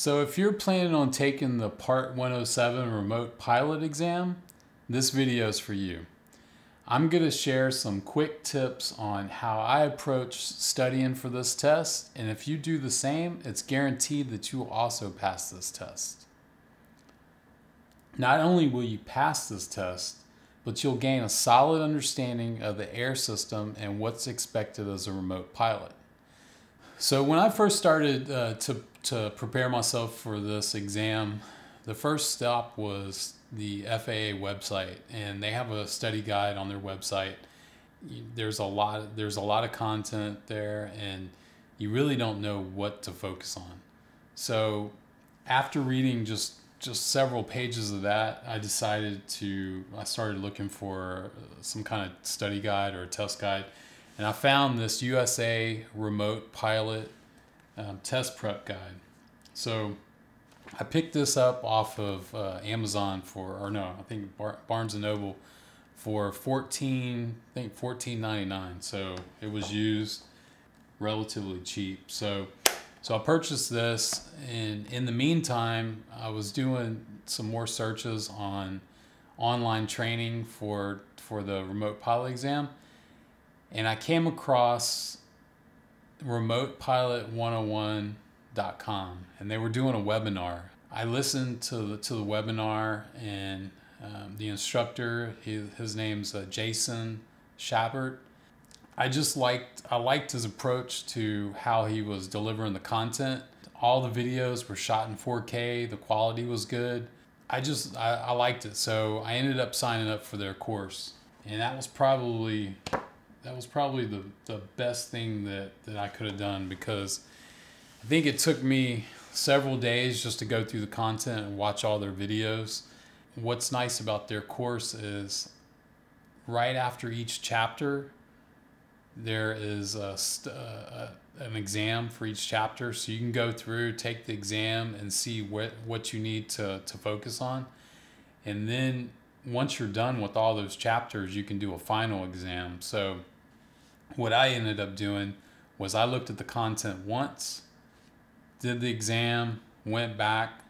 So if you're planning on taking the Part 107 remote pilot exam, this video is for you. I'm going to share some quick tips on how I approach studying for this test, and if you do the same, it's guaranteed that you will also pass this test. Not only will you pass this test, but you'll gain a solid understanding of the air system and what's expected as a remote pilot. So when I first started uh, to, to prepare myself for this exam, the first stop was the FAA website, and they have a study guide on their website. There's a lot. There's a lot of content there, and you really don't know what to focus on. So, after reading just just several pages of that, I decided to. I started looking for some kind of study guide or test guide, and I found this UAS Remote Pilot um, Test Prep Guide. So I picked this up off of uh, Amazon for, or no, I think Bar- Barnes and Noble for fourteen, I think fourteen ninety nine. So it was used relatively cheap. So, so I purchased this, and in the meantime, I was doing some more searches on online training for for the remote pilot exam, and I came across Remote Pilot 101 and they were doing a webinar. I listened to the, to the webinar, and um, the instructor, he, his name's uh, Jason Schappert. I just liked I liked his approach to how he was delivering the content. All the videos were shot in 4K. The quality was good. I just I, I liked it, so I ended up signing up for their course, and that was probably that was probably the, the best thing that, that I could have done because I think it took me several days just to go through the content and watch all their videos. What's nice about their course is right after each chapter, there is a, a, uh, uh, an exam for each chapter. So you can go through, take the exam, and see what, what you need to, to focus on. And then once you're done with all those chapters, you can do a final exam. So what I ended up doing was I looked at the content once did the exam, went back,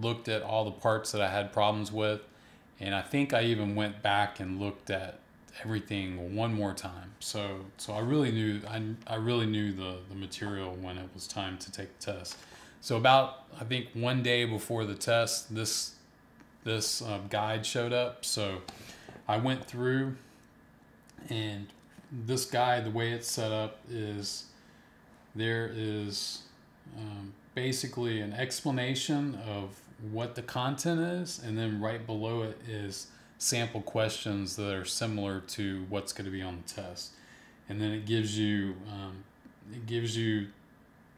looked at all the parts that I had problems with, and I think I even went back and looked at everything one more time. So so I really knew I, I really knew the, the material when it was time to take the test. So about I think one day before the test, this this uh, guide showed up. So I went through, and this guide, the way it's set up is there is um, basically an explanation of what the content is, and then right below it is sample questions that are similar to what's going to be on the test. And then it gives you um, it gives you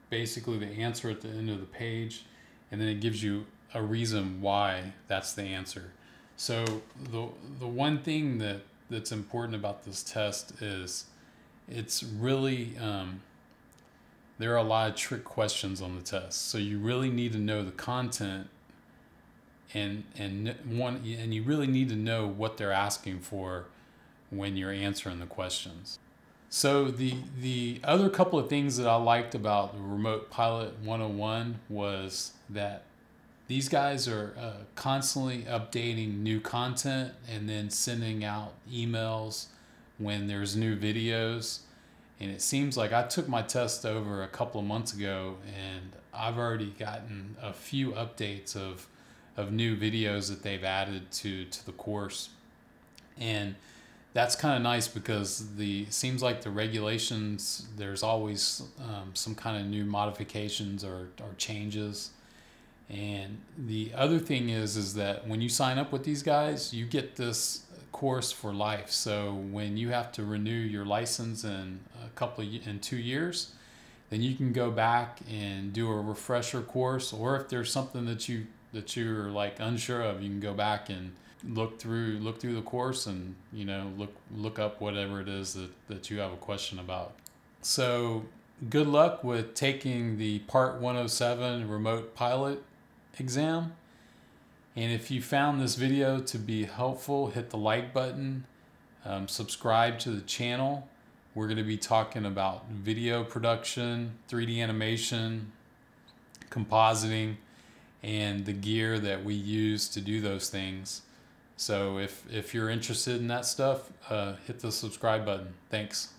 basically the answer at the end of the page, and then it gives you a reason why that's the answer. So the the one thing that that's important about this test is it's really um, there are a lot of trick questions on the test. So you really need to know the content and and one and you really need to know what they're asking for when you're answering the questions. So the the other couple of things that I liked about Remote Pilot 101 was that these guys are uh, constantly updating new content and then sending out emails when there's new videos. And it seems like I took my test over a couple of months ago, and I've already gotten a few updates of of new videos that they've added to to the course, and that's kind of nice because the seems like the regulations there's always um, some kind of new modifications or, or changes and the other thing is is that when you sign up with these guys you get this course for life. So when you have to renew your license in a couple of in two years, then you can go back and do a refresher course. Or if there's something that you that you're like unsure of, you can go back and look through look through the course and you know look look up whatever it is that, that you have a question about. So good luck with taking the Part 107 remote pilot exam. And if you found this video to be helpful, hit the like button, um, subscribe to the channel. We're going to be talking about video production, 3D animation, compositing and the gear that we use to do those things. So if if you're interested in that stuff, uh, hit the subscribe button. Thanks.